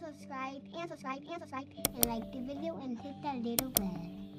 subscribe and subscribe and subscribe and like the video and hit that little bell.